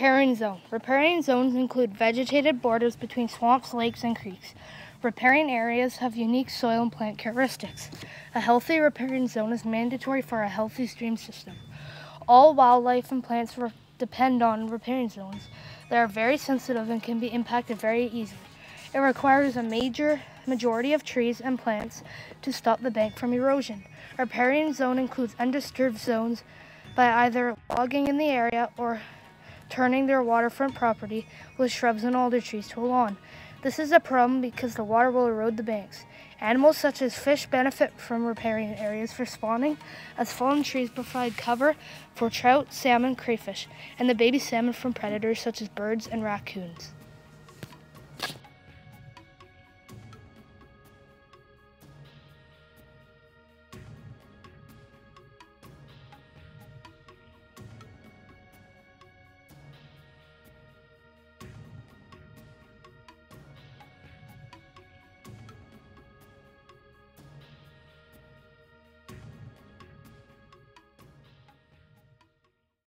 Riparian zone. Riparian zones include vegetated borders between swamps, lakes, and creeks. Riparian areas have unique soil and plant characteristics. A healthy riparian zone is mandatory for a healthy stream system. All wildlife and plants depend on riparian zones. They are very sensitive and can be impacted very easily. It requires a major majority of trees and plants to stop the bank from erosion. Riparian zone includes undisturbed zones by either logging in the area or turning their waterfront property with shrubs and alder trees to a lawn. This is a problem because the water will erode the banks. Animals such as fish benefit from riparian areas for spawning, as fallen trees provide cover for trout, salmon, crayfish, and the baby salmon from predators such as birds and raccoons.